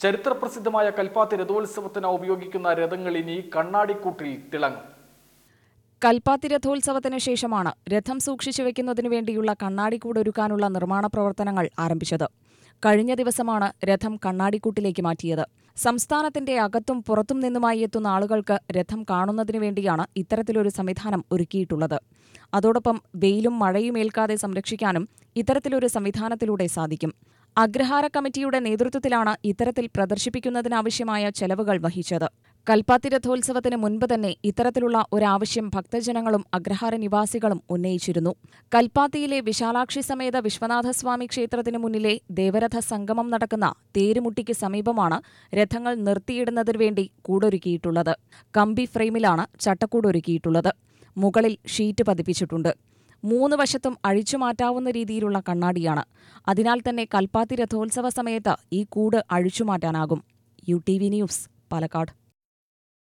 ചരിത്രപ്രസിദ്ധമായ കൽപ്പാത്തി രഥോത്സവത്തിന് ഉപയോഗിക്കുന്ന രഥങ്ങൾ ഇനി കണ്ണാടിക്കൂട്ടിൽ തിളങ്ങും. കൽപ്പാത്തി രഥോത്സവത്തിന് ശേഷമാണ് രഥം സൂക്ഷിച്ചു വെക്കുന്നതിനു വേണ്ടിയുള്ള കണ്ണാടിക്കൂട് ഒരുക്കാനുള്ള നിർമ്മാണ പ്രവർത്തനങ്ങൾ ആരംഭിച്ചത്. കഴിഞ്ഞ ദിവസമാണ് രഥം കണ്ണാടിക്കൂട്ടിലേക്ക് മാറ്റിയത്. സംസ്ഥാനത്തിന്റെ അകത്തും പുറത്തും നിന്നുമായി എത്തുന്ന ആളുകൾക്ക് രഥം കാണുന്നതിനു വേണ്ടിയാണ് ഇത്തരത്തിലൊരു സംവിധാനം ഒരുക്കിയിട്ടുള്ളത്. അതോടൊപ്പം വെയിലും മഴയും ഏൽക്കാതെ സംരക്ഷിക്കാനും ഇത്തരത്തിലൊരു സംവിധാനത്തിലൂടെ സാധിക്കും. അഗ്രഹാര കമ്മിറ്റിയുടെ നേതൃത്വത്തിലാണ് ഇത്തരത്തിൽ പ്രദർശിപ്പിക്കുന്നതിനാവശ്യമായ ചെലവുകൾ വഹിച്ചത്. കൽപ്പാത്തി രഥോത്സവത്തിന് മുൻപ് തന്നെ ഇത്തരത്തിലുള്ള ഒരാവശ്യം ഭക്തജനങ്ങളും അഗ്രഹാര നിവാസികളും ഉന്നയിച്ചിരുന്നു. കൽപ്പാത്തിയിലെ വിശാലാക്ഷി സമേത വിശ്വനാഥസ്വാമി ക്ഷേത്രത്തിനു മുന്നിലെ ദേവരഥ സംഗമം നടക്കുന്ന തേരുമുട്ടിക്ക് സമീപമാണ് രഥങ്ങൾ നിർത്തിയിടുന്നതിനു വേണ്ടി കൂടൊരുക്കിയിട്ടുള്ളത്. കമ്പി ഫ്രെയിമിലാണ് ചട്ടക്കൂടൊരുക്കിയിട്ടുള്ളത്. മുകളിൽ ഷീറ്റ് പതിപ്പിച്ചിട്ടുണ്ട്. മൂന്ന് വശത്തും അഴിച്ചുമാറ്റാവുന്ന രീതിയിലുള്ള കണ്ണാടിയാണ്. അതിനാൽ തന്നെ കൽപ്പാത്തി രഥോത്സവ സമയത്ത് ഈ കൂട് അഴിച്ചുമാറ്റാനാകും U T V news Palakkad.